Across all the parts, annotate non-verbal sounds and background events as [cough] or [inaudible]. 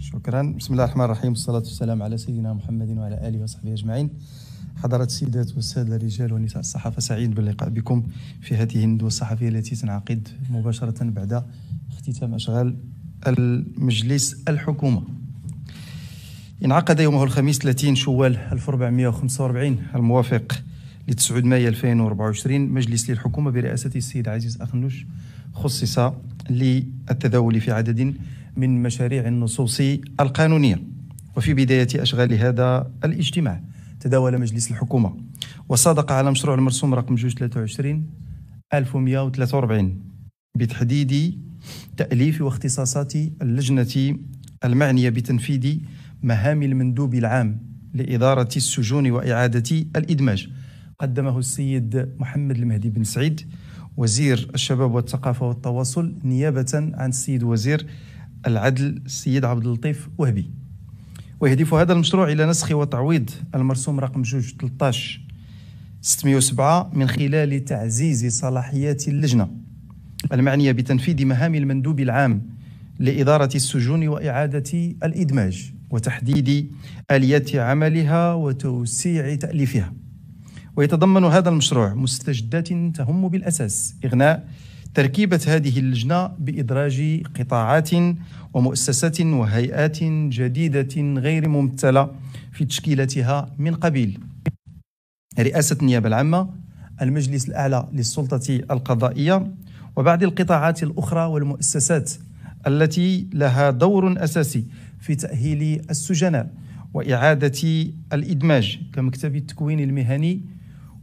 شكرا. بسم الله الرحمن الرحيم. والصلاة والسلام على سيدنا محمد وعلى آله وصحبه أجمعين. حضرات السيدات والسادة الرجال ونساء الصحافة سعيد باللقاء بكم في هذه الندوة الصحفية التي تنعقد مباشرة بعد اختتام أشغال المجلس الحكومة. انعقد يومه الخميس 30 شوال 1445 الموافق ل 9 مايو 2024 مجلس للحكومة برئاسة السيد عزيز أخنوش خصص للتداول في عدد من مشاريع النصوص القانونية. وفي بداية أشغال هذا الاجتماع تداول مجلس الحكومة. وصادق على مشروع المرسوم رقم 223 1143 بتحديد تأليف واختصاصات اللجنة المعنية بتنفيذ مهام المندوب العام لإدارة السجون وإعادة الإدماج. قدمه السيد محمد المهدي بن سعيد وزير الشباب والثقافة والتواصل نيابة عن السيد وزير العدل السيد عبد اللطيف وهبي. ويهدف هذا المشروع إلى نسخ وتعويض المرسوم رقم 13 607 من خلال تعزيز صلاحيات اللجنة. المعنية بتنفيذ مهام المندوب العام لإدارة السجون وإعادة الإدماج وتحديد آليات عملها وتوسيع تأليفها. ويتضمن هذا المشروع مستجدات تهم بالأساس إغناء تركيبة هذه اللجنة بإدراج قطاعات ومؤسسات وهيئات جديدة غير ممثلة في تشكيلتها من قبيل رئاسة النيابة العامة المجلس الأعلى للسلطة القضائية وبعض القطاعات الأخرى والمؤسسات التي لها دور أساسي في تأهيل السجناء وإعادة الإدماج كمكتب التكوين المهني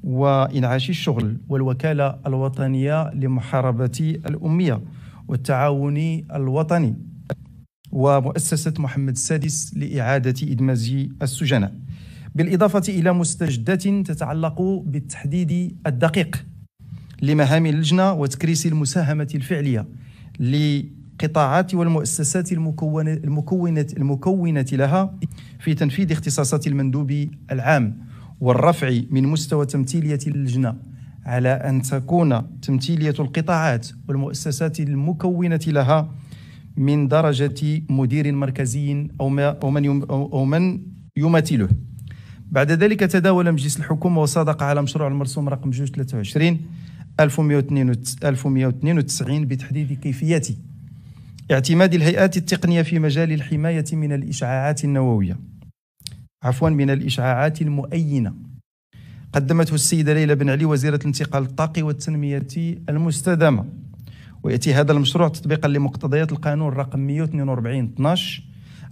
وإنعاش الشغل والوكالة الوطنية لمحاربة الأمية والتعاون الوطني. ومؤسسة محمد السادس لإعادة إدماج السجناء. بالإضافة إلى مستجدات تتعلق بالتحديد الدقيق لمهام اللجنة وتكريس المساهمة الفعلية لقطاعات والمؤسسات المكونة, المكونة, المكونة لها في تنفيذ اختصاصات المندوب العام. والرفع من مستوى تمثيلية اللجنة على أن تكون تمثيلية القطاعات والمؤسسات المكونة لها من درجة مدير مركزي أو, ما أو, من, أو من يمثله. بعد ذلك تداول مجلس الحكومة وصادق على مشروع المرسوم رقم 223 1192 بتحديد كيفية اعتماد الهيئات التقنية في مجال الحماية من الإشعاعات النووية. عفوا من الإشعاعات المؤينة. قدمته السيدة ليلى بن علي وزيرة الانتقال الطاقي والتنمية المستدامة. ويأتي هذا المشروع تطبيقا لمقتضيات القانون رقم 142 12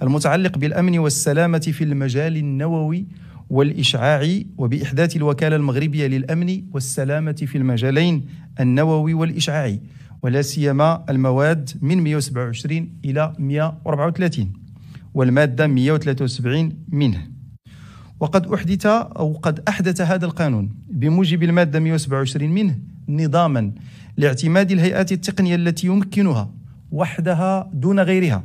المتعلق بالأمن والسلامة في المجال النووي والإشعاعي وبإحداث الوكالة المغربية للأمن والسلامة في المجالين النووي والإشعاعي. ولا سيما المواد من 127 إلى 134 والمادة 173 منه. وقد أحدث أو قد أحدث هذا القانون بموجب المادة 127 منه نظاما لاعتماد الهيئات التقنية التي يمكنها وحدها دون غيرها.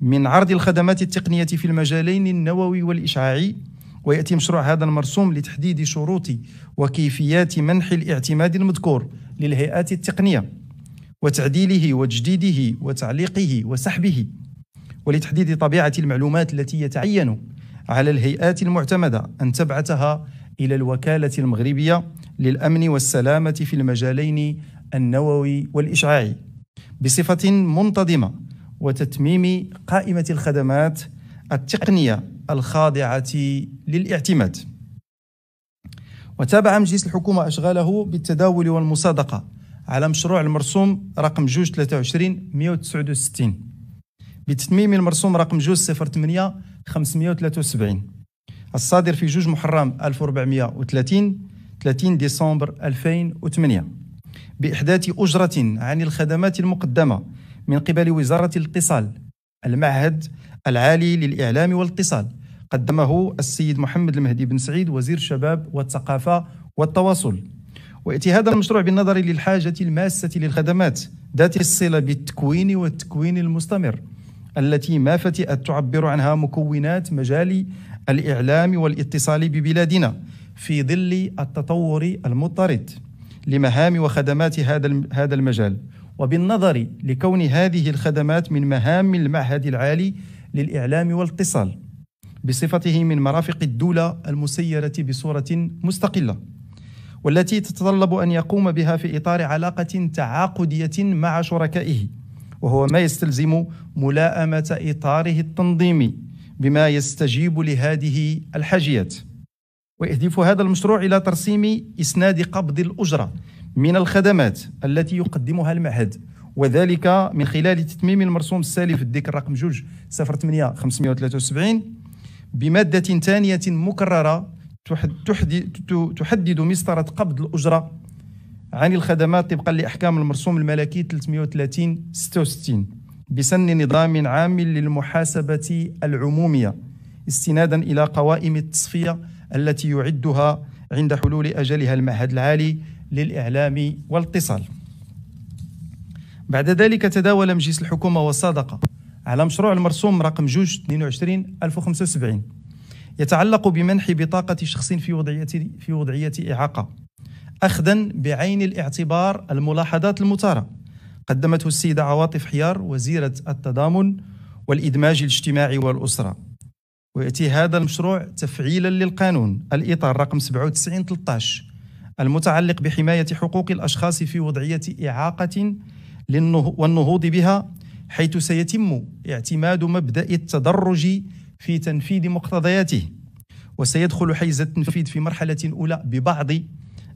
من عرض الخدمات التقنية في المجالين النووي والإشعاعي ويأتي مشروع هذا المرسوم لتحديد شروط وكيفيات منح الاعتماد المذكور للهيئات التقنية وتعديله وتجديده وتعليقه وسحبه ولتحديد طبيعة المعلومات التي يتعين على الهيئات المعتمدة أن تبعثها إلى الوكالة المغربية للأمن والسلامة في المجالين النووي والإشعاعي بصفة منتظمة وتتميم قائمة الخدمات التقنية الخاضعة للاعتماد. وتابع مجلس الحكومة أشغاله بالتداول والمصادقة على مشروع المرسوم رقم 223 169 بتتميم المرسوم رقم 208 573 الصادر في جوج محرم 1430 30 ديسمبر 2008 بإحداث أجرة عن الخدمات المقدمة من قبل وزارة الاتصال المعهد العالي للإعلام والاتصال قدمه السيد محمد المهدي بن سعيد وزير الشباب والثقافة والتواصل. ويأتي هذا المشروع بالنظر للحاجة الماسة للخدمات ذات الصلة بالتكوين والتكوين المستمر. التي ما فتئت تعبر عنها مكونات مجال الإعلام والاتصال ببلادنا في ظل التطور المضطرد لمهام وخدمات هذا هذا المجال. وبالنظر لكون هذه الخدمات من مهام المعهد العالي للإعلام والاتصال بصفته من مرافق الدولة المسيرة بصورة مستقلة والتي تتطلب أن يقوم بها في إطار علاقة تعاقدية مع شركائه. وهو ما يستلزم ملاءمة إطاره التنظيمي بما يستجيب لهذه الحاجيات. ويهدف هذا المشروع إلى ترسيم إسناد قبض الأجرة من الخدمات التي يقدمها المعهد وذلك من خلال تتميم المرسوم السالي في الذكر رقم جوج صفر 8 573 بمادة ثانية مكررة تحدد مسطرة قبض الأجرة عن الخدمات طبقا لأحكام المرسوم الملكي 330 66 بسن نظام عام للمحاسبة العمومية استنادا إلى قوائم التصفية التي يعدها عند حلول أجلها المعهد العالي للإعلام والاتصال بعد ذلك تداول مجلس الحكومة وصادق على مشروع المرسوم رقم جوج 22 1075 يتعلق بمنح بطاقة شخص في وضعية في وضعية إعاقة. أخذا بعين الاعتبار الملاحظات المثارة. قدمته السيدة عواطف حيار وزيرة التضامن والإدماج الاجتماعي والأسرة. ويأتي هذا المشروع تفعيلا للقانون الإطار رقم 97 13 المتعلق بحماية حقوق الأشخاص في وضعية إعاقة والنهوض بها حيث سيتم اعتماد مبدأ التدرج في تنفيذ مقتضياته. وسيدخل حيز التنفيذ في مرحلة أولى ببعض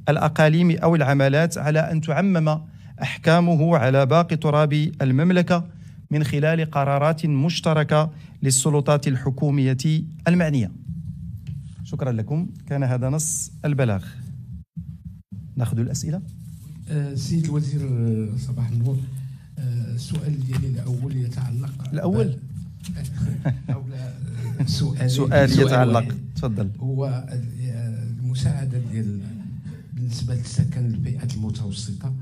الأقاليم أو العمالات على أن تعمم أحكامه على باقي تراب المملكة من خلال قرارات مشتركة للسلطات الحكومية المعنية. شكرا لكم. كان هذا نص البلاغ. نأخذ الأسئلة. أه، سيد الوزير أه، صباح النور. أه، السؤال ديالي الأول يتعلق الأول؟ [laughs] أو سؤال سؤال يتعلق. تفضل. هو المساعدة ديال بالنسبة للسكن البيئات المتوسطة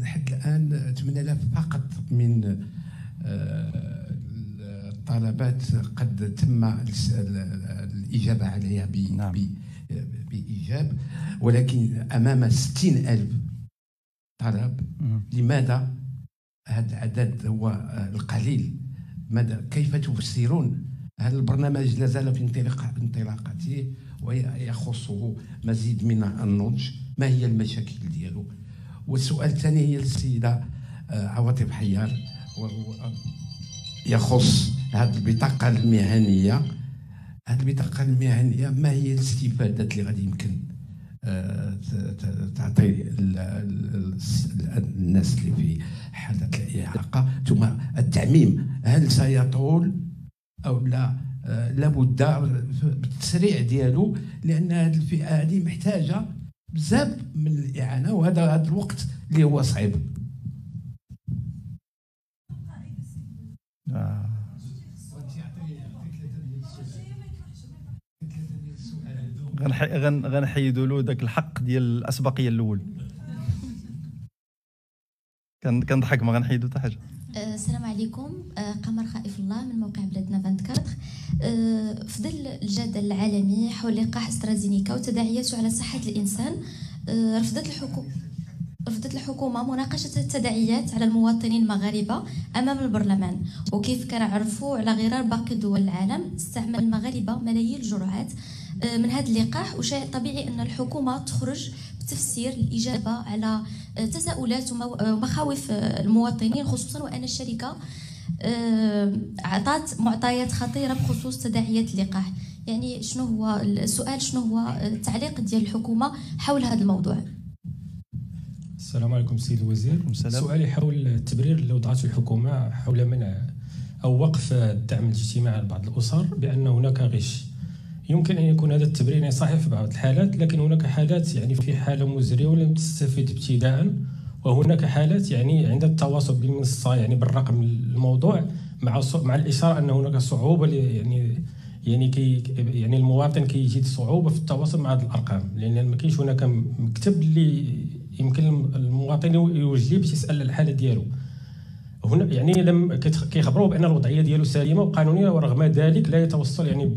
لحد الآن 8000 فقط من الطلبات قد تم الإجابة عليها نعم. بإيجاب ولكن أمام 60 ألف طلب لماذا هذا العدد هو القليل؟ ماذا كيف تفسرون؟ هذا البرنامج لا زال في انطلاقته. ويخصه مزيد من النضج. ما هي المشاكل ديالو؟ والسؤال الثاني هي السيده آه، عواطف حيار يخص هذه البطاقة المهنية. هذه البطاقة المهنية ما هي الاستفادات اللي غادي يمكن آه، تعطي الناس اللي في حالة الإعاقة؟ ثم التعميم. هل سيطول أو لا آه، لابد بالتسريع ديالو لأن هذه الفئة هذه محتاجة بزاف من الإعانة وهذا هذا الوقت اللي هو صعيب آه. غنحيدوا له ذاك الحق ديال الأسبقية الأول كان كنضحك ما غنحيدوا حتى حاجة أه، السلام عليكم أه، قمر خائف الله من موقع بلادنا 24 أه، في ظل الجدل العالمي حول لقاح استرازينيكا وتداعياته على صحة الإنسان. رفضت الحكومة رفضت الحكومة مناقشة التداعيات على المواطنين المغاربة أمام البرلمان. وكيف كنعرفوا على غرار باقي دول العالم استعمل المغاربة ملايين الجرعات آه، من هذا اللقاح. وشيء طبيعي أن الحكومة تخرج بتفسير الإجابة على آه، تساؤلات ومخاوف آه، المواطنين خصوصا وأن الشركة أعطت معطيات خطيرة بخصوص تداعيات اللقاح. يعني شنو هو السؤال شنو هو التعليق ديال الحكومة حول هذا الموضوع؟ السلام عليكم سيد الوزير. سؤالي حول التبرير اللي وضعته الحكومة حول منع أو وقف الدعم الاجتماعي لبعض الأسر بأن هناك غش. يمكن أن يكون هذا التبرير يعني صحيح في بعض الحالات لكن هناك حالات يعني في حالة مزرية ولم تستفيد ابتداء وهناك حالات يعني عند التواصل بالمنصة يعني بالرقم الموضوع مع مع الإشارة أن هناك صعوبة يعني يعني كي يعني المواطن كيجد صعوبة في التواصل مع هذه الأرقام. لأن ما كاينش هناك مكتب اللي يمكن المواطن ليه باش يسأل الحالة ديالو. هنا يعني لم كيخبروه بأن الوضعية ديالو سليمة وقانونية ورغم ذلك لا يتوصل يعني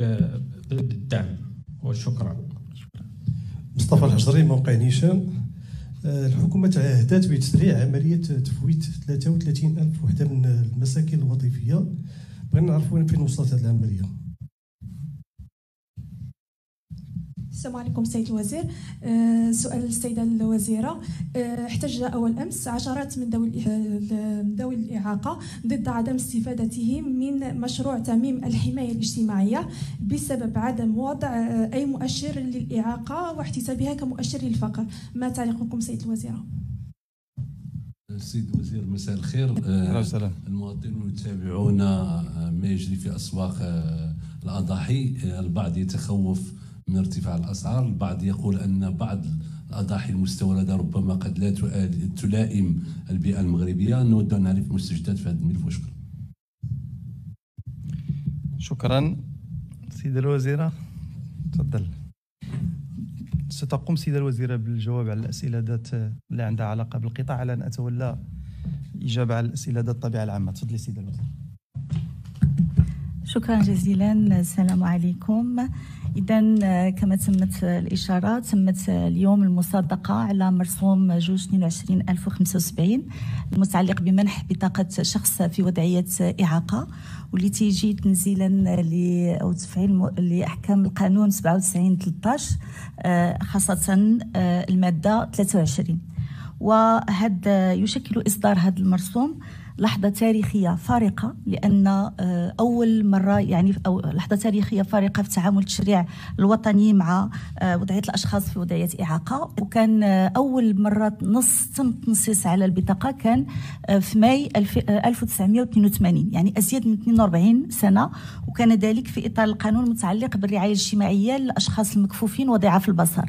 بالدعم وشكرا. مصطفى الحجري موقع نيشان. آه، الحكومة تعهدت بتسريع عملية تفويت 33 ألف وحدة من المساكن الوظيفية. بغينا نعرفوا فين وصلت هذه العملية. السلام عليكم سيد الوزير. أه سؤال السيدة الوزيرة. أه احتج أول أمس عشرات من ذوي ذوي الإعاقة ضد عدم استفادتهم من مشروع تاميم الحماية الاجتماعية بسبب عدم وضع أه أي مؤشر للإعاقة واحتسابها كمؤشر للفقر. ما تعليقكم سيد الوزيرة؟ السيد الوزير مساء الخير. المواطنون يتابعون ما يجري في أسواق آه، الأضاحي. البعض يتخوف من ارتفاع الأسعار البعض يقول أن بعض الأضاحي المستوردة ربما قد لا تلائم البيئة المغربية. نود أن نعرف مستجدات في هذا الملف. وشكرا. شكرا. سيدة الوزيرة تفضل. ستقوم سيدة الوزيرة بالجواب على الأسئلة ذات اللي عندها علاقة بالقطاع. على أن أتولى الإجابة على الأسئلة ذات الطبيعة العامة. تفضلي سيدة الوزيرة. شكرا جزيلا. السلام عليكم. إذا آه، كما تمت الإشارة تمت اليوم المصادقة على مرسوم جوج 22 1075 المتعلق بمنح بطاقة شخص في وضعية إعاقة واللي تيجي تنزيلا ل أو تفعيل لأحكام القانون 97 13 آه، خاصة آه، المادة 23 وهذا يشكل إصدار هذا المرسوم. لحظة تاريخية فارقة لأن آه، أول مرة يعني أو لحظة تاريخية فارقة في تعامل التشريع الوطني مع آه، وضعية الأشخاص في وضعية إعاقة. وكان آه، أول مرة نص تم التنصيص على البطاقة كان في ماي 1982 يعني أزيد من 42 سنة. وكان ذلك في إطار القانون المتعلق بالرعاية الاجتماعية للأشخاص المكفوفين وضعاف البصر.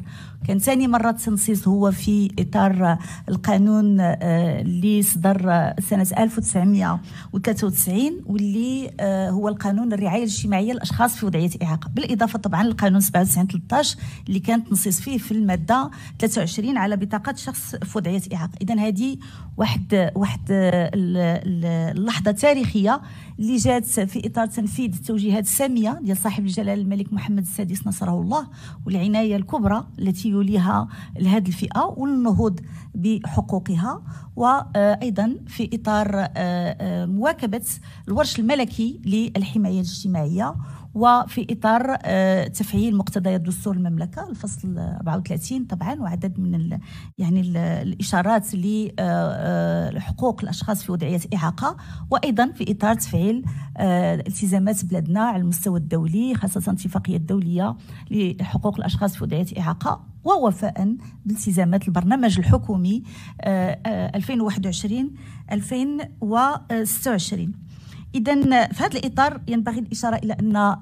كان ثاني مرة التنصيص هو في إطار القانون اللي صدر سنة 1993 واللي آه، هو القانون الرعاية الاجتماعية للأشخاص في وضعية اعاقه بالإضافة طبعا للقانون 97 13 اللي كانت نصيص فيه في المادة 23 على بطاقة شخص في وضعية اعاقه اذا هذه واحد واحد اللحظة التاريخيه اللي جات في إطار تنفيذ التوجيهات الساميه ديال صاحب الجلاله الملك محمد السادس نصره الله والعناية الكبرى التي يوليها لهذه الفئة والنهوض بحقوقها وأيضا في إطار آه، آه، مواكبة الورش الملكي للحماية الاجتماعية وفي إطار آه، تفعيل مقتضيات دستور المملكة الفصل 34 طبعا وعدد من ال يعني ال الإشارات لحقوق الأشخاص في وضعية إعاقة. وأيضا في إطار تفعيل التزامات بلادنا على المستوى الدولي خاصة الاتفاقية الدولية لحقوق الأشخاص في وضعية إعاقة. ووفاء بالتزامات البرنامج الحكومي 2021 آه، 2026 اذا في هذا الإطار ينبغي الإشارة إلى أن آه،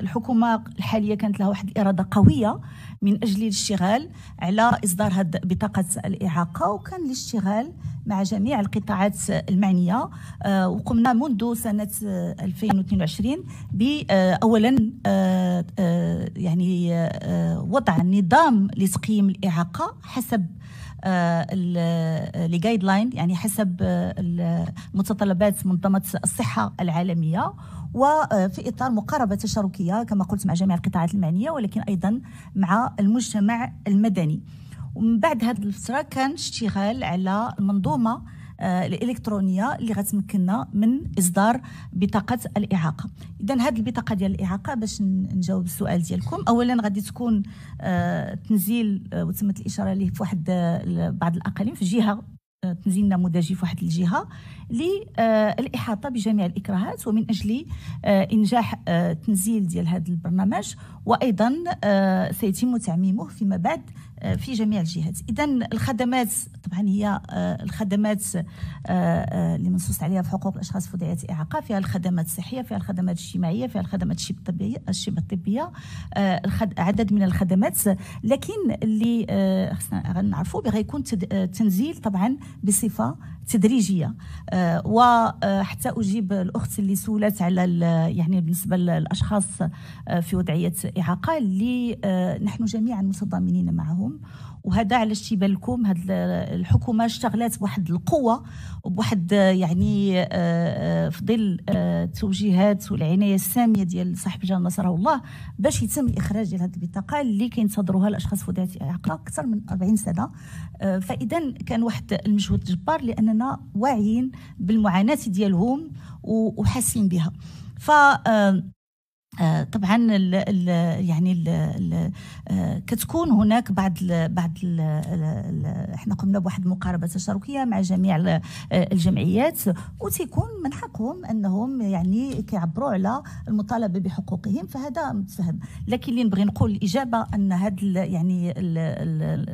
الحكومة الحالية كانت لها واحد الإرادة قوية من أجل الاشتغال على إصدار هذه بطاقة الإعاقة وكان الاشتغال مع جميع القطاعات المعنية. آه، وقمنا منذ سنة 2022 ب اولا يعني وضع نظام لتقييم الإعاقة حسب الجايد لاين يعني حسب متطلبات منظمة الصحة العالمية وفي إطار مقاربة تشاركية كما قلت مع جميع القطاعات المعنية ولكن أيضا مع المجتمع المدني. ومن بعد هذه الفترة كان اشتغال على المنظومة آه، الإلكترونية اللي غتمكننا من إصدار بطاقة الإعاقة. إذا هذه البطاقة ديال الإعاقة باش نجاوب السؤال ديالكم. اولا غادي تكون آه، تنزيل آه، وتمت الإشارة ليه في واحد بعض الأقاليم في جهة تنزيل نموذجي في واحد الجهة للإحاطة بجميع الإكراهات ومن أجل إنجاح تنزيل ديال هذا البرنامج وأيضا سيتم تعميمه فيما بعد في جميع الجهات. اذا الخدمات طبعا هي آه، الخدمات آه، آه، اللي منصوص عليها في حقوق الأشخاص في وضعية إعاقة فيها الخدمات الصحية فيها الخدمات الاجتماعية فيها الخدمات الشبه الطبية الشبه الطبية عدد من الخدمات. لكن اللي خصنا نعرفوا غيكون تنزيل طبعا بصفة تدريجية. وحتى أجيب الأخت اللي سولت على يعني بالنسبة للأشخاص في وضعية إعاقة اللي نحن جميعا متضامنين معهم. وهذا علاش تيبان لكم هاد الحكومة اشتغلت بواحد القوة وبواحد يعني آه، آه، في ظل التوجيهات والعناية السامية ديال صاحب الجلاله نصره الله باش يتم الاخراج ديال هذه البطاقة اللي كينتظروها الأشخاص ذوي الاعاقه أكثر من 40 سنة. فإذا كان واحد المجهود جبار لأننا واعيين بالمعاناة ديالهم وحاسين بها. ف آه، طبعا ال ال يعني ال ال آه، كتكون هناك بعض ال بعض ال إحنا قمنا بواحد المقاربة تشاركيه مع جميع آه، الجمعيات وتيكون من حقهم أنهم يعني كيعبروا على المطالبه بحقوقهم فهذا متفهم. لكن اللي نبغي نقول الإجابة أن هذا يعني ال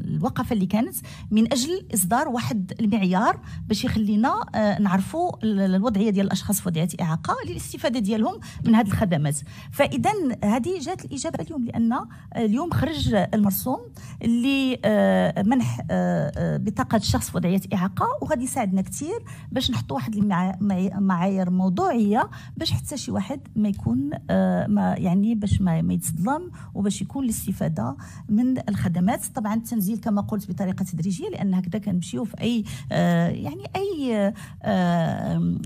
الوقفة اللي كانت من أجل إصدار واحد المعيار باش يخلينا نعرفوا الوضعية ديال الأشخاص ذوي إعاقة للاستفادة ديالهم من هذه الخدمات. فإذا هذه جات الإجابة اليوم لأن اليوم خرج المرسوم لمنح آه، آه، بطاقة شخص وضعية إعاقة وغادي يساعدنا كثير باش نحطوا واحد المعايير موضوعية باش حتى شي واحد ما يكون آه، ما يعني باش ما, يتصدم وباش يكون الاستفادة من الخدمات. طبعا التنزيل كما قلت بطريقة تدريجية لأن هكذا كنمشيو في أي يعني أي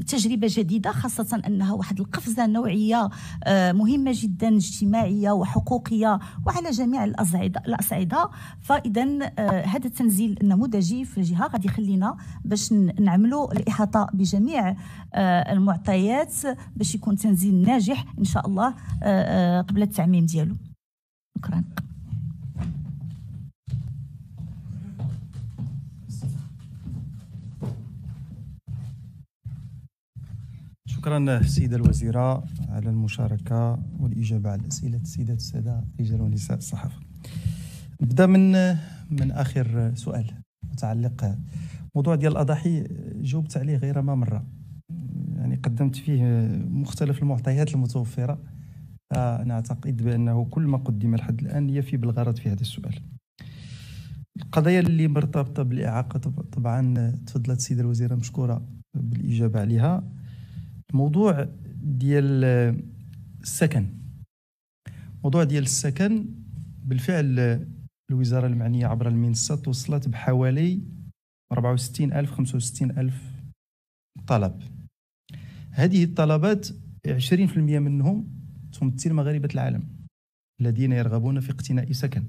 تجربة جديدة خاصة أنها واحد القفزة نوعية مهمة مهمة جدا اجتماعية وحقوقية وعلى جميع الاصعده فاذا آه، هذا التنزيل النموذجي في الجهة غادي يخلينا باش نعملوا الإحاطة بجميع آه، المعطيات باش يكون تنزيل ناجح إن شاء الله آه، قبل التعميم ديالو. شكرا. شكرا السيدة الوزيرة. على المشاركة والإجابة على أسئلة السيدات السادة رجال ونساء الصحافة. نبدأ من من آخر سؤال متعلق موضوع ديال الأضاحي. جاوبت عليه غير ما مرة. يعني قدمت فيه مختلف المعطيات المتوفرة. فأنا أعتقد بأنه كل ما قدم لحد الآن يفي بالغرض في هذا السؤال. القضايا اللي مرتبطة بالإعاقة طبعا تفضلت السيدة الوزيرة مشكورة بالإجابة عليها. موضوع ديال السكن. موضوع ديال السكن بالفعل الوزارة المعنية عبر المنصة توصلت بحوالي 64 ألف 65 ألف طلب. هذه الطلبات 20% منهم تمثل مغاربة العالم. الذين يرغبون في اقتناء سكن.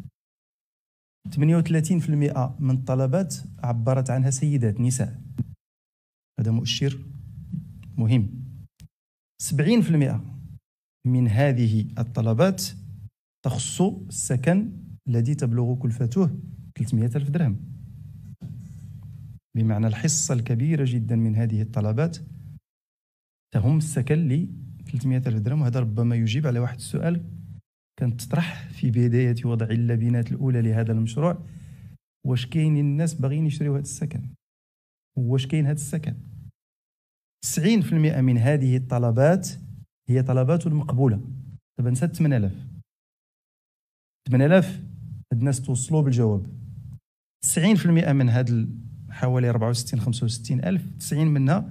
38% من الطلبات عبرت عنها سيدات نساء. هذا مؤشر مهم. 70% من هذه الطلبات تخص السكن الذي تبلغ كلفته 300 ألف درهم. بمعنى الحصة الكبيرة جدا من هذه الطلبات تهم السكن ل 300 ألف درهم. وهذا ربما يجيب على واحد السؤال كانت تطرح في بداية وضع اللبنات الأولى لهذا المشروع. واش كاين الناس باغيين يشريو هذا السكن؟ واش كاين هذا السكن؟ 90% من هذه الطلبات هي طلبات مقبولة دابا نسات 8000 8000 هاد الناس توصلوا بالجواب. 90% من هاد حوالي 64 65 ألف 90 منها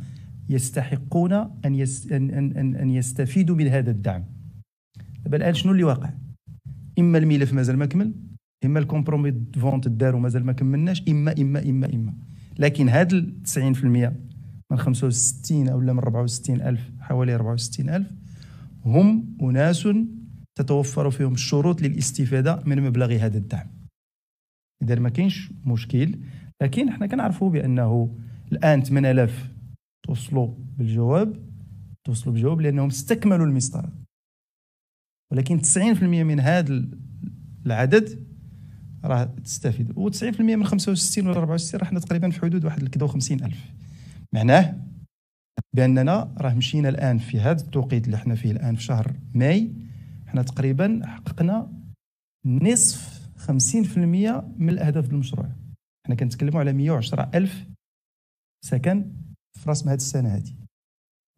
يستحقون أن, يس أن, أن, أن يستفيدوا من هذا الدعم. دابا الآن شنو اللي واقع؟ إما الملف مازال ما كمل إما ال compromis de vente دار ومازال ما كملناش إما إما إما إما. لكن هاد 90% من 65 أو من 64 ألف حوالي 64 ألف. هم أناس تتوفر فيهم الشروط للاستفادة من مبلغ هذا الدعم. إذا ما كاينش مشكل لكن إحنا كنعرفوا بأنه الآن 8000 توصلوا بالجواب توصلوا بالجواب لأنهم استكملوا المسطرة. ولكن 90% من هذا العدد راه تستفيد. و90% من 65 ولا 64 راه حنا تقريبا في حدود واحد 50 ألف. معناه بأننا راه مشينا الآن في هذا التوقيت اللي إحنا فيه الآن في شهر ماي. إحنا تقريبا حققنا نصف 50% من الأهداف المشروع. إحنا كنتكلموا على 110 ألف سكن في راس هذه السنة هذه.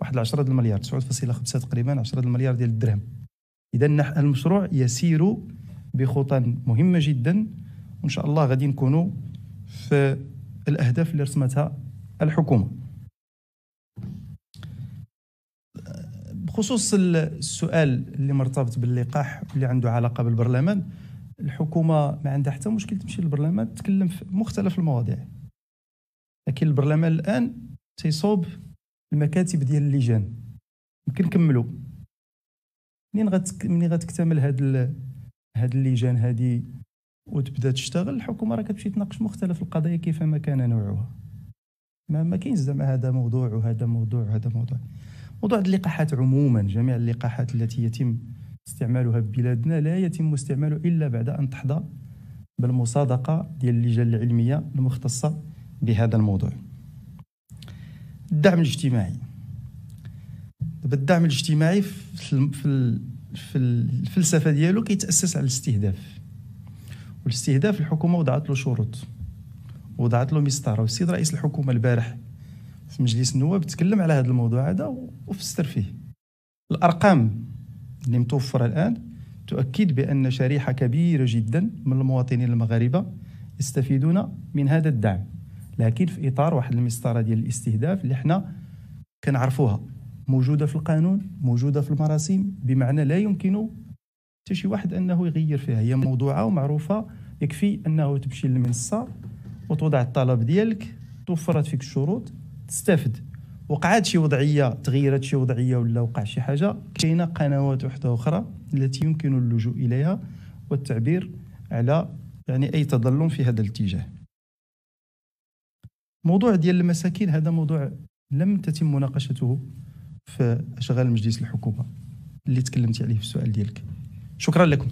واحد 10 المليار 9.5 تقريبا 10 المليار ديال الدرهم. اذا المشروع يسير بخطى مهمة جدا وإن شاء الله غادي نكونوا في الأهداف اللي رسمتها الحكومة. بخصوص السؤال اللي مرتبط باللقاح اللي عنده علاقة بالبرلمان الحكومة ما عندها حتى مشكل تمشي للبرلمان تتكلم في مختلف المواضيع. لكن البرلمان الآن تيصوب المكاتب ديال اللجان يمكن نكملوا منين غت منين غتكتمل هاد ال... هاد اللجان هادي وتبدأ تشتغل؟ الحكومة راه كتمشي تناقش مختلف القضايا كيفما كان نوعها. ما, ما كاينش زعما هذا موضوع وهذا موضوع وهذا موضوع. موضوع اللقاحات عموما جميع اللقاحات التي يتم استعمالها ببلادنا لا يتم استعماله إلا بعد أن تحظى بالمصادقة ديال اللجان العلمية المختصة بهذا الموضوع. الدعم الاجتماعي. الدعم الاجتماعي في في الفلسفة ديالو كيتأسس على الاستهداف. والاستهداف الحكومة وضعت له شروط. وضعت له مسطرة. والسيد رئيس الحكومة البارح في مجلس النواب تكلم على هذا الموضوع هذا وفسر فيه. الأرقام اللي متوفرة الآن تؤكد بأن شريحة كبيرة جدا من المواطنين المغاربة يستفيدون من هذا الدعم لكن في إطار واحد المسطرة ديال الاستهداف اللي حنا كنعرفوها. موجودة في القانون موجودة في المراسيم بمعنى لا يمكن حتى شي واحد أنه يغير فيها. هي موضوعة ومعروفة يكفي أنه تمشي للمنصة وتوضع الطلب ديالك توفرت فيك الشروط تستافد. وقعت شي وضعية تغيرت شي وضعية ولا وقع شي حاجة كاينة قنوات وحدة أخرى التي يمكن اللجوء إليها والتعبير على يعني أي تظلم في هذا الاتجاه. موضوع ديال المساكين هذا موضوع لم تتم مناقشته في أشغال مجلس الحكومة اللي تكلمتي عليه في السؤال ديالك. شكرا لكم.